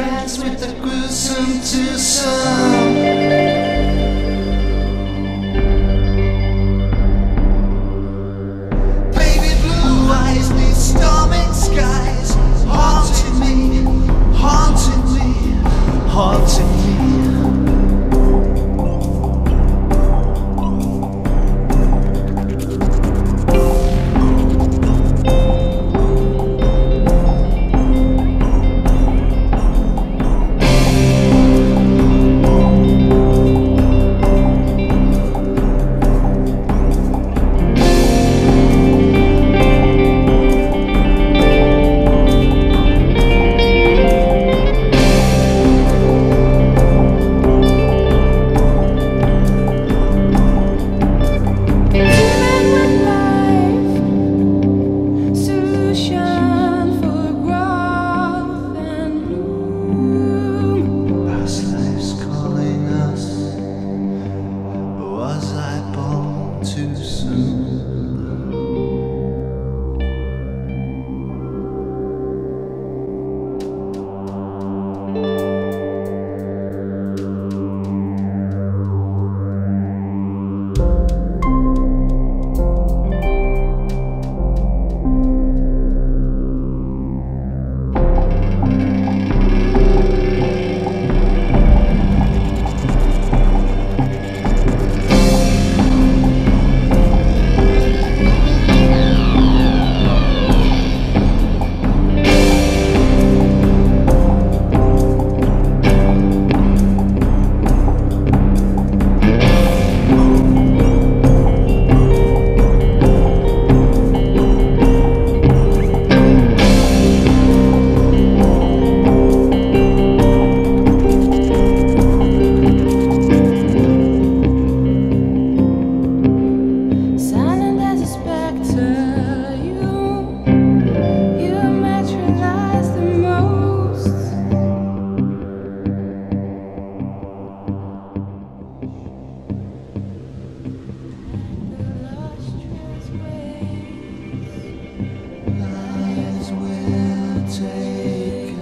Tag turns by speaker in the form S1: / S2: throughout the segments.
S1: to the with the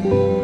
S1: take us.